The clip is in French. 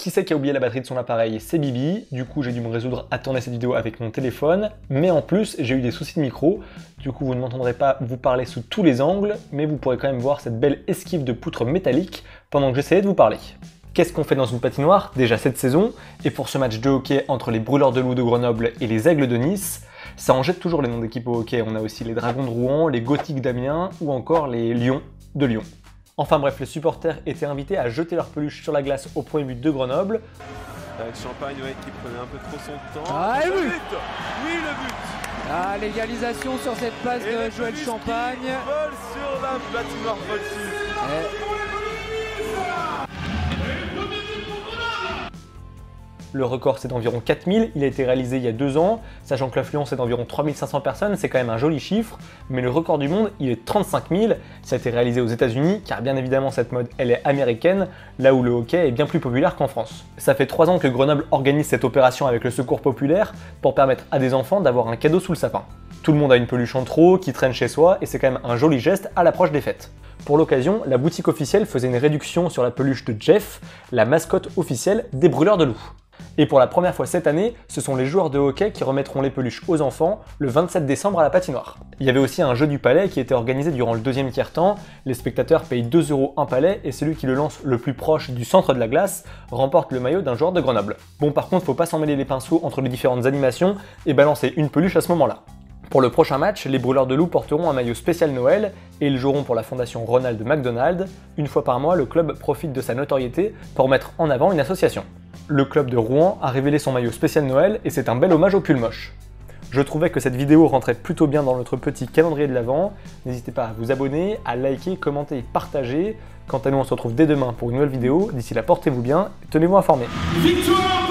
Qui c'est qui a oublié la batterie de son appareil? C'est Bibi, du coup j'ai dû me résoudre à tourner cette vidéo avec mon téléphone, mais en plus j'ai eu des soucis de micro, du coup vous ne m'entendrez pas vous parler sous tous les angles, mais vous pourrez quand même voir cette belle esquive de poutre métallique pendant que j'essayais de vous parler. Qu'est-ce qu'on fait dans une patinoire? Déjà cette saison. Et pour ce match de hockey entre les brûleurs de loup de Grenoble et les aigles de Nice, ça en jette toujours les noms d'équipes au hockey, on a aussi les dragons de Rouen, les gothiques d'Amiens ou encore les lions de Lyon. Enfin bref, les supporters étaient invités à jeter leur peluche sur la glace au premier but de Grenoble. Avec Champagne ouais, qui prenait un peu trop son temps. Ah, et le but but Oui, le but Ah, l'égalisation sur cette passe Et de Joël Champagne. vole sur la patinoire Le record c'est d'environ 4000, il a été réalisé il y a deux ans, sachant que l'affluence est d'environ 3500 personnes, c'est quand même un joli chiffre, mais le record du monde il est 35 000, ça a été réalisé aux États-Unis, car bien évidemment cette mode elle est américaine, là où le hockey est bien plus populaire qu'en France. Ça fait trois ans que Grenoble organise cette opération avec le secours populaire pour permettre à des enfants d'avoir un cadeau sous le sapin. Tout le monde a une peluche en trop qui traîne chez soi et c'est quand même un joli geste à l'approche des fêtes. Pour l'occasion, la boutique officielle faisait une réduction sur la peluche de Jeff, la mascotte officielle des brûleurs de loups. Et pour la première fois cette année, ce sont les joueurs de hockey qui remettront les peluches aux enfants le 27 décembre à la patinoire. Il y avait aussi un jeu du palais qui était organisé durant le deuxième tiers-temps. Les spectateurs payent 2 euros un palais et celui qui le lance le plus proche du centre de la glace remporte le maillot d'un joueur de Grenoble. Bon par contre, faut pas s'en mêler les pinceaux entre les différentes animations et balancer une peluche à ce moment-là. Pour le prochain match, les brûleurs de loups porteront un maillot spécial Noël et ils joueront pour la fondation Ronald McDonald. Une fois par mois, le club profite de sa notoriété pour mettre en avant une association. Le club de Rouen a révélé son maillot spécial Noël et c'est un bel hommage au pull moche. Je trouvais que cette vidéo rentrait plutôt bien dans notre petit calendrier de l'Avent. N'hésitez pas à vous abonner, à liker, commenter et partager. Quant à nous, on se retrouve dès demain pour une nouvelle vidéo. D'ici là, portez-vous bien et tenez-vous informés. Victoire